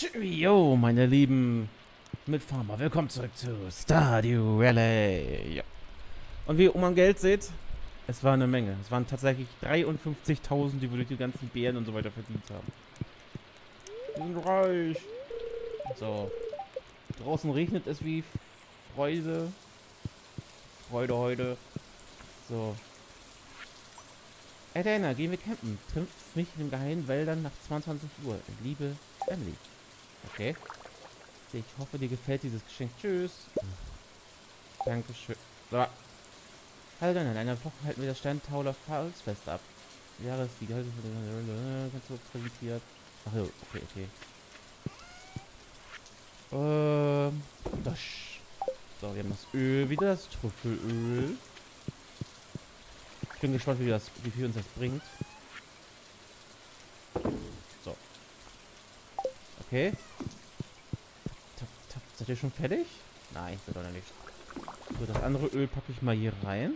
Jo, meine lieben Mitfahrer, willkommen zurück zu Stardew Rally. Ja. Und wie ihr oben am Geld seht, es war eine Menge. Es waren tatsächlich 53.000, die wir durch die ganzen Bären und so weiter verdient haben. Wir sind reich. So. Draußen regnet es wie Freude. Freude heute. So. Ey Dana, gehen wir campen. Triff mich in den geheimen Wäldern nach 22 Uhr. Liebe Emily. Okay. Ich hoffe, dir gefällt dieses Geschenk. Tschüss. Dankeschön. So. Hallo dann, in einer Woche halten wir das Steintauler Volksfest ab. Jahressieg, der ganz so präsentiert. Ach jo, okay, okay. Ähm, das. So, wir haben das Öl wieder, das Trüffelöl. Ich bin gespannt, wie, das, wie viel uns das bringt. So. Okay. Seid ihr schon fertig? Nein, seid ihr noch nicht. So, das andere Öl packe ich mal hier rein.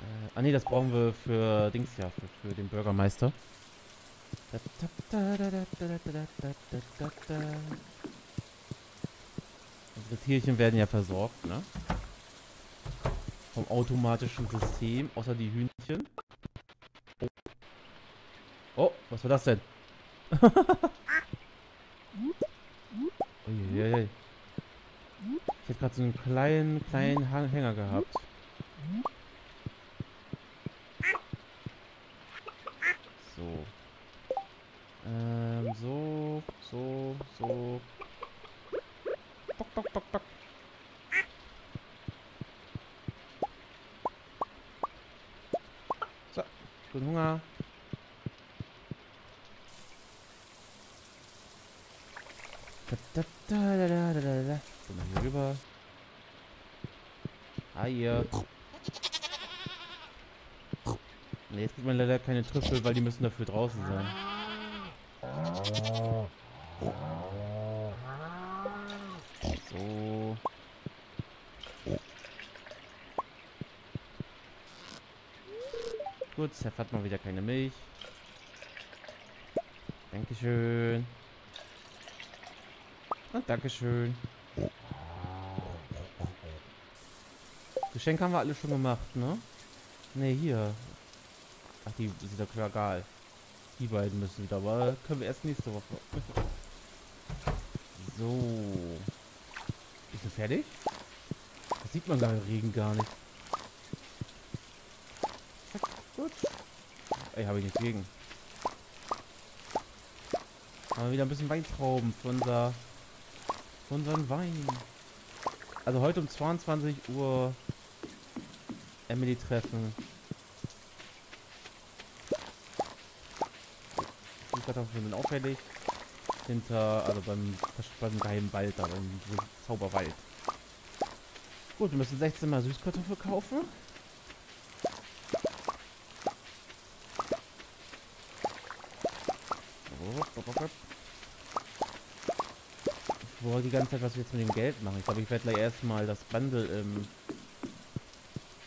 Äh, ah ne, das brauchen wir für Dings ja, für, für den Bürgermeister. Unsere Tierchen werden ja versorgt, ne? Vom automatischen System, außer die Hühnchen. Oh, oh was war das denn? Uiuiui. Ich hätte gerade so einen kleinen, kleinen Hänger gehabt. So. Ähm, so, so, so. Bock, bock, bock, bock. So, guten Hunger. Da, da, da, da, da, da. So, mal hier rüber. Ah, hier. Nee, jetzt kriegt man leider keine Trüffel, weil die müssen dafür draußen sein. So. Gut, Seth hat mal wieder keine Milch. Dankeschön. Und Dankeschön. Geschenk haben wir alle schon gemacht, ne? Ne, hier. Ach, die sind ja egal. Die beiden müssen wieder, aber können wir erst nächste Woche. so. Ist er fertig? Das sieht man gar im Regen gar nicht. Gut. Ey, habe ich nichts gegen. Haben wir wieder ein bisschen Weintrauben für unser unseren Wein. Also heute um 22 Uhr Emily treffen. Die Kartoffeln sind auch fertig. Hinter, also beim, beim geheimen Wald, da beim Zauberwald. Gut, wir müssen 16 Mal Süßkartoffel kaufen. Wollte die ganze Zeit, was wir jetzt mit dem Geld machen. Ich glaube, ich werde gleich erstmal das Bundle im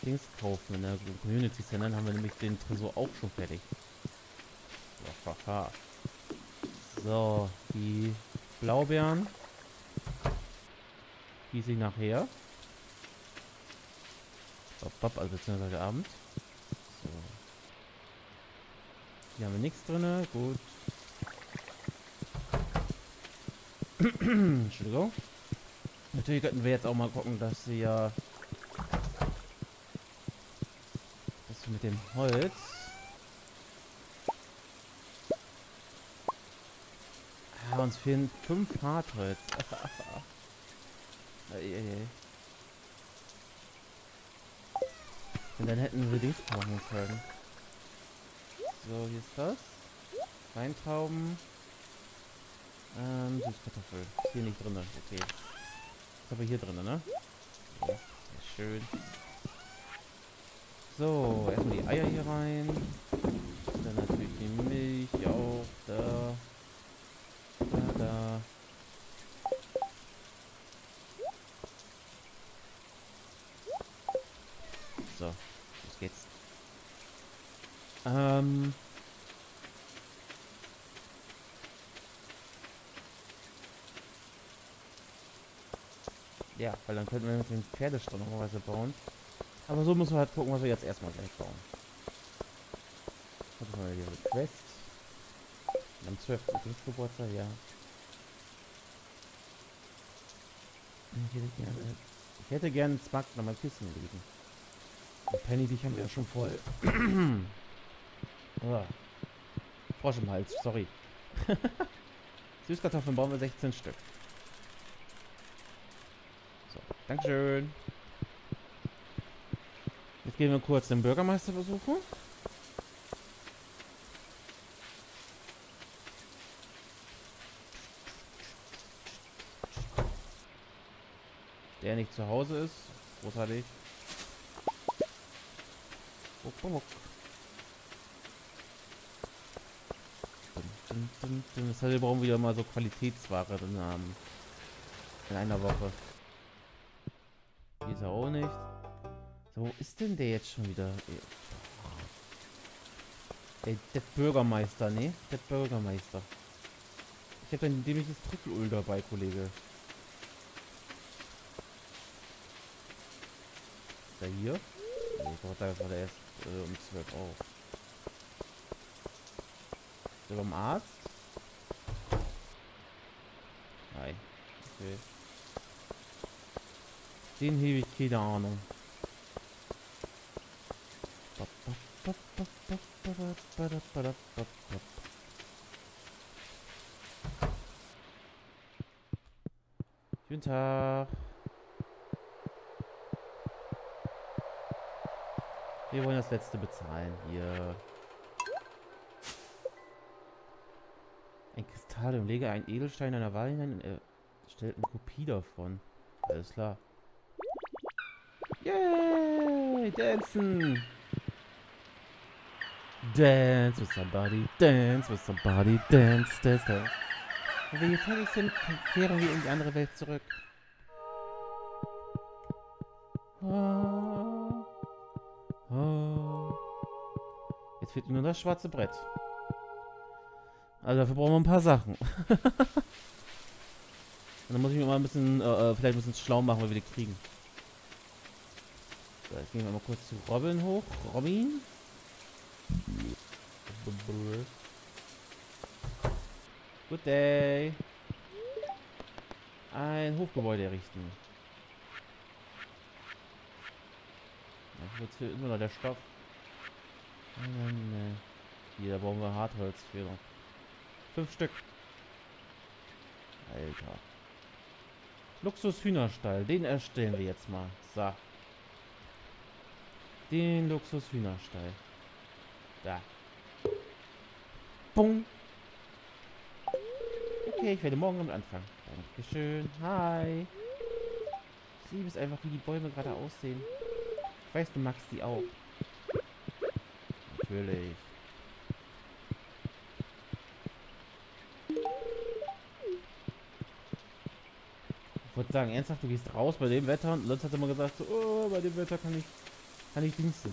Dings kaufen. In der Community Center haben wir nämlich den Tresor auch schon fertig. So, die Blaubeeren gieße ich nachher. Also beziehungsweise Abend. So. Hier haben wir nichts drin. Gut. Entschuldigung. Natürlich könnten wir jetzt auch mal gucken, dass wir ja dass wir mit dem Holz ja, uns fehlen fünf Hartholz. Und dann hätten wir Dings machen können. So, hier ist das. Weintrauben. Ähm, Süßkartoffel. Ist hier nicht drin, okay. Ist aber hier drin, ne? So, sehr schön. So, erstmal die Eier hier rein. Dann natürlich die Milch auch da. Da, da. So, los geht's. Ähm. Ja, weil dann könnten wir mit dem Pferdestall noch was bauen. Aber so müssen wir halt gucken, was wir jetzt erstmal gleich bauen. Mal, hier wird Quest. Am 12. Geburtstag, ja. Ich hätte gerne, ich hätte gerne einen Smack noch mal Kissen liegen. Und Penny, dich haben wir ja schon voll. oh. Frosch im Hals, sorry. Süßkartoffeln bauen wir 16 Stück. Dankeschön. Jetzt gehen wir kurz den Bürgermeister besuchen. Der nicht zu Hause ist. Großartig. Wuck, wuck. Das heißt, wir brauchen wieder mal so Qualitätsware drin haben. In einer Woche. Ist er auch nicht. So, wo ist denn der jetzt schon wieder? Ey, der Bürgermeister, ne? Der Bürgermeister. Ich habe dann nämlich das Trüffelöl dabei, Kollege. Ist er hier? Nee, Gott, das war der erst äh, um 12 Uhr. Ist er beim Arzt? Nein. Okay. Den hebe ich keine Ahnung. Guten Tag. Wir wollen das letzte bezahlen. Hier. Ein Kristallium. Lege einen Edelstein einer Wahl hinein und er stellt eine Kopie davon. Alles klar. Yay! Dancen! Dance with somebody, dance with somebody, dance, dance, dance. Wenn wir hier fertig sind, kehren wir in die andere Welt zurück. Oh. Oh. Jetzt fehlt nur das schwarze Brett. Also dafür brauchen wir ein paar Sachen. Und dann muss ich mir mal ein bisschen, äh, äh, vielleicht ein bisschen schlau machen, weil wir die kriegen. So, jetzt gehen wir mal kurz zu Robin hoch. Robin? Good day. Ein Hochgebäude errichten. Jetzt fehlt immer noch der Stoff. Hier, da brauchen wir Hartholz für. Fünf Stück. Alter. Luxus Hühnerstall. Den erstellen wir jetzt mal. So. Den Luxus Hühnerstall. Da. Bung. Okay, ich werde morgen damit anfangen. Dankeschön. Hi. Ich liebe es einfach, wie die Bäume gerade aussehen. Ich weiß, du magst die auch. Natürlich. Ich wollte sagen, ernsthaft, du gehst raus bei dem Wetter und Lutz hat immer gesagt, so, oh, bei dem Wetter kann ich, kann ich Dienste.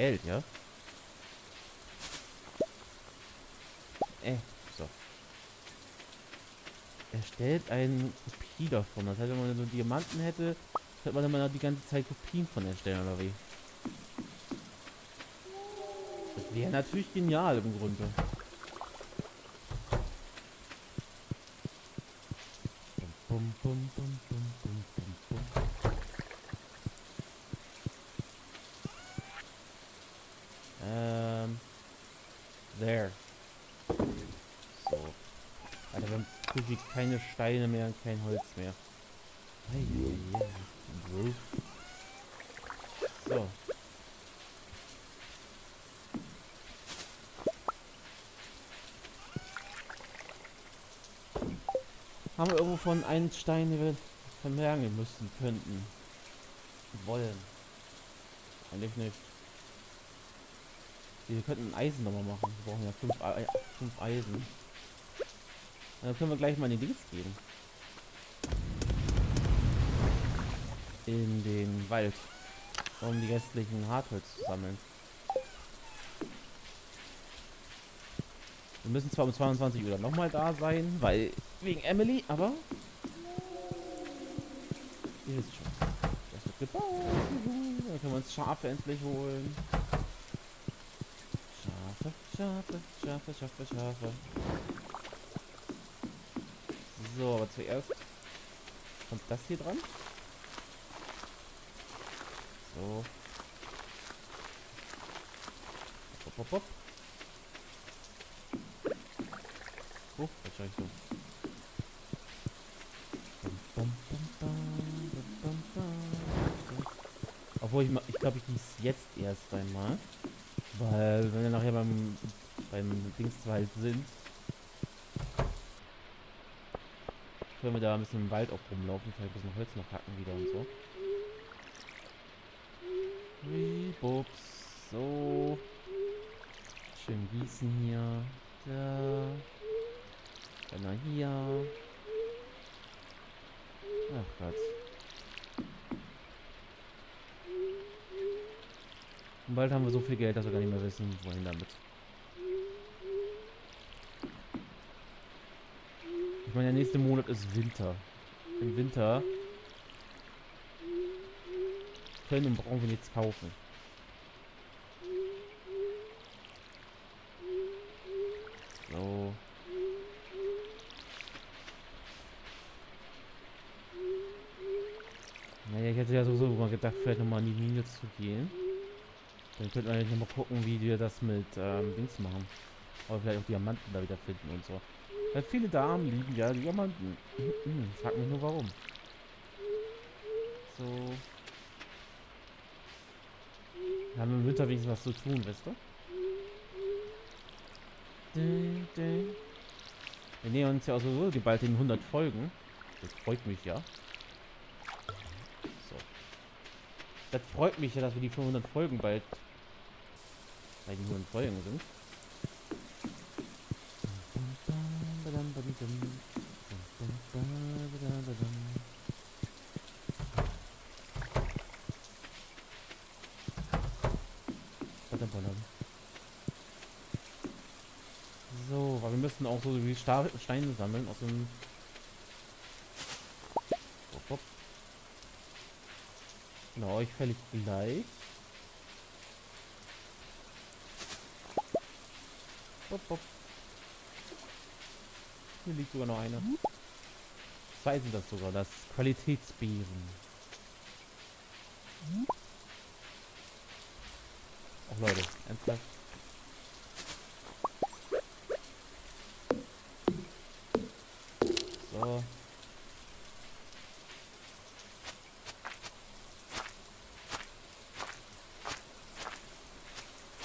Geld, ja? Äh, so. Er eine Kopie davon. Das heißt, wenn man so Diamanten hätte, könnte man immer noch die ganze Zeit Kopien von erstellen, oder wie? Das wäre natürlich genial im Grunde. Bum, bum, bum, keine Steine mehr und kein Holz mehr. So. Haben wir irgendwo von einen Stein, den wir vermerken müssen könnten. Wollen. Eigentlich nicht. Wir könnten Eisen nochmal machen. Wir brauchen ja fünf, fünf Eisen. Dann können wir gleich mal in die Dings gehen. in den Wald, um die restlichen Hartholz zu sammeln. Wir müssen zwar um 22 Uhr nochmal da sein, weil wegen Emily, aber ihr wisst schon. Das wird gebaut. Dann können wir uns Schafe endlich holen. Schafe, Schafe, Schafe, Schafe, Schafe. So, aber zuerst kommt das hier dran. So. Hopp, hopp, hopp. Oh, was ich so? Obwohl ich, ich glaube, ich gieße jetzt erst einmal. Weil, wenn wir nachher beim, beim Dingswald sind, können wir da ein bisschen im Wald auch rumlaufen. Vielleicht ein bisschen Holz noch hacken wieder und so. Bups. So. Schön gießen hier. Da. Dann hier. Ach Gott. Und bald haben wir so viel Geld, dass wir gar nicht mehr wissen, wohin damit. Ich meine, der nächste Monat ist Winter. Im Winter können und brauchen wir nichts kaufen. So. Naja, ich hätte ja sowieso mal gedacht, vielleicht nochmal in die Mine zu gehen. Dann wir eigentlich nochmal gucken, wie wir das mit ähm, Dings machen. Aber vielleicht auch Diamanten da wieder finden und so. Weil viele Damen liegen ja Diamanten. Frag mich nur warum. So. Wir haben im Winter wenigstens was zu tun, weißt du? Wir nähern uns ja auch so geballt in 100 Folgen. Das freut mich ja. Das freut mich ja, dass wir die 500 Folgen bald bei den 100 Folgen sind. So, weil wir müssen auch so wie Steine sammeln aus dem... Genau, euch fällig gleich. Bop, bop. Hier liegt sogar noch einer. Zwei sind das sogar, das Qualitätsbeeren. Ach Leute, ernsthaft. So.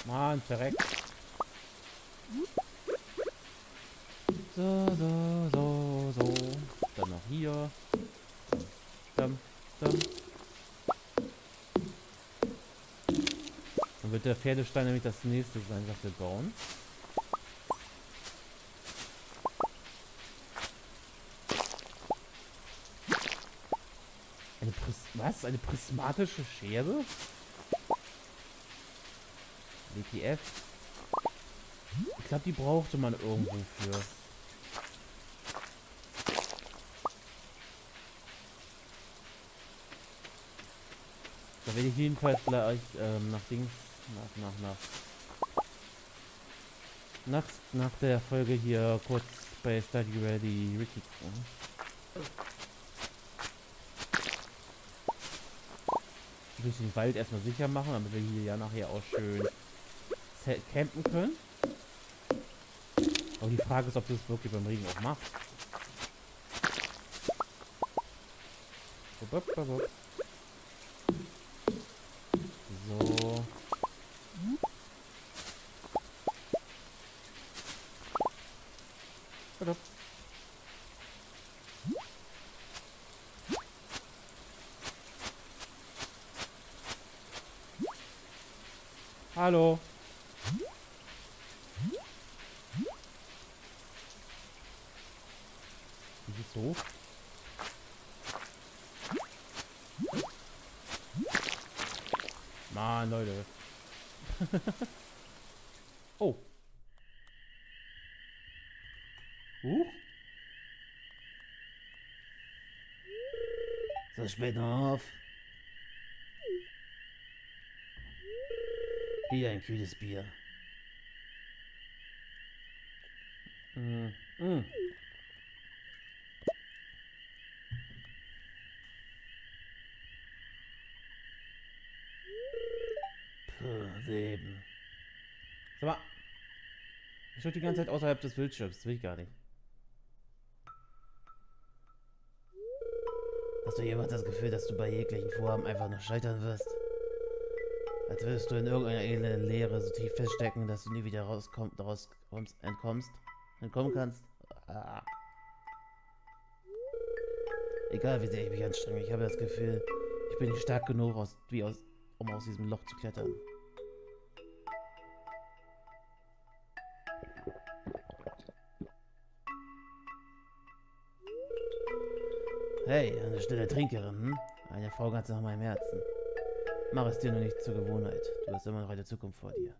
Mann, verreckt. So, so, so, so. Dann noch hier. Dum, dum. Dann wird der Pferdestein nämlich das nächste sein, was wir bauen. Eine Pris was? Eine prismatische Schere? WTF? Ich glaube, die brauchte man irgendwo für. Da werde ich jedenfalls gleich ähm, nach Dings, nach, nach, nach, nach, nach der Folge hier kurz bei Study Ready Ricky gucken. Durch den Wald erstmal sicher machen, damit wir hier ja nachher auch schön campen können. Aber die Frage ist, ob das wirklich beim Regen auch macht. So. Hallo. Wieso? Mann, Leute. oh. Huch. So spät auf. Hier ein kühles Bier. Mm. Mm. Ich stehe die ganze Zeit außerhalb des Bildschirms. Das will ich gar nicht. Hast du jemals das Gefühl, dass du bei jeglichen Vorhaben einfach nur scheitern wirst? Als würdest du in irgendeiner elenden Leere so tief feststecken, dass du nie wieder rauskomm, raus kommst, entkommst, entkommen kannst? Ah. Egal wie sehr ich mich anstrenge, ich habe das Gefühl, ich bin nicht stark genug, aus, wie aus, um aus diesem Loch zu klettern. Hey, eine stille Trinkerin, hm? Eine Frau ganz nach meinem Herzen. Mach es dir nur nicht zur Gewohnheit. Du hast immer noch eine Zukunft vor dir.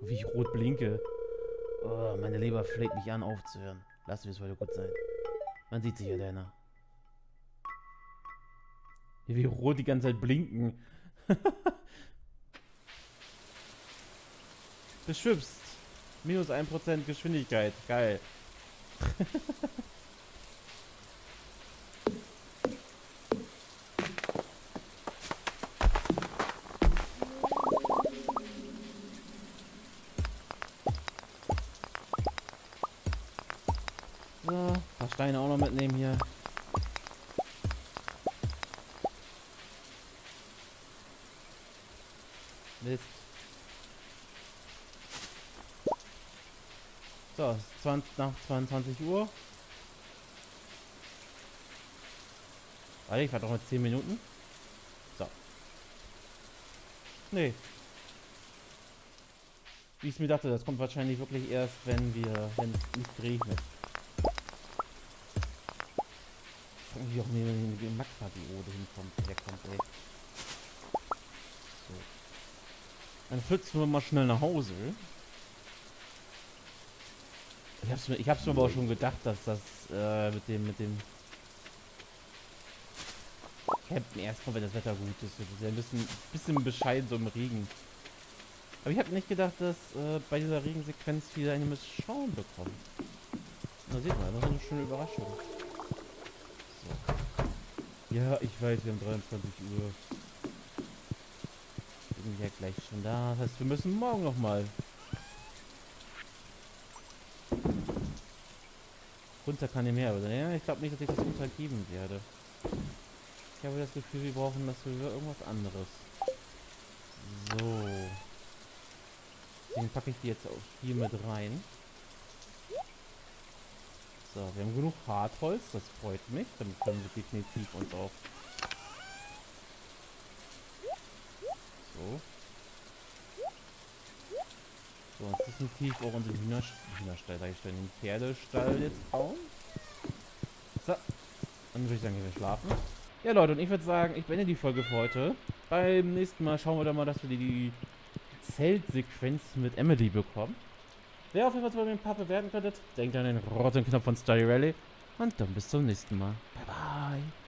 Wie ich rot blinke. Oh, meine Leber fleht mich an, aufzuhören. Lass es heute gut sein. Man sieht sich, Elena. Wie rot die ganze Zeit blinken. Beschwipst. Minus 1% Geschwindigkeit. Geil. So, ein paar Steine auch noch mitnehmen hier. Mist. So, es ist 20, nach 22 Uhr. Warte, ich warte doch mit 10 Minuten. So. Nee. Wie ich mir dachte, das kommt wahrscheinlich wirklich erst, wenn wir, wenn es nicht regnet. Ich frage mich auch, wie die Magma-Diode hinkommt, herkommt, ey. So. Dann flitzen wir mal schnell nach Hause. Ich hab's mir, ich hab's mir aber auch schon gedacht, dass das äh, mit dem, mit dem Campen erst kommt, wenn das Wetter gut ist. Das ist ja ein bisschen, bisschen bescheiden so im Regen. Aber ich habe nicht gedacht, dass äh, bei dieser Regensequenz wieder eine Schauen bekommen. Na seht mal, das ist eine schöne Überraschung. So. Ja, ich weiß, wir haben 23 Uhr. Bin ja gleich schon da. Das heißt, wir müssen morgen nochmal Runter kann ich mehr, aber ja, ich glaube nicht, dass ich das untergeben werde. Ich habe das Gefühl, wir brauchen das für irgendwas anderes. So. Deswegen packe ich die jetzt auch hier mit rein. So, wir haben genug Hartholz, das freut mich. Damit können wir definitiv uns auch... So. So, und definitiv auch unseren Hühnerstall, Hühnerstall, sag ich schon, den Pferdestall jetzt bauen. So. Dann würde ich sagen, gehen wir schlafen. Ja, Leute, und ich würde sagen, ich beende die Folge für heute. Beim nächsten Mal schauen wir dann mal, dass wir die Zeltsequenz mit Emily bekommen. Wer auf jeden Fall mir ein paar bewerten könntet, denkt an den roten Knopf von Starry Rally. Und dann bis zum nächsten Mal. Bye, bye.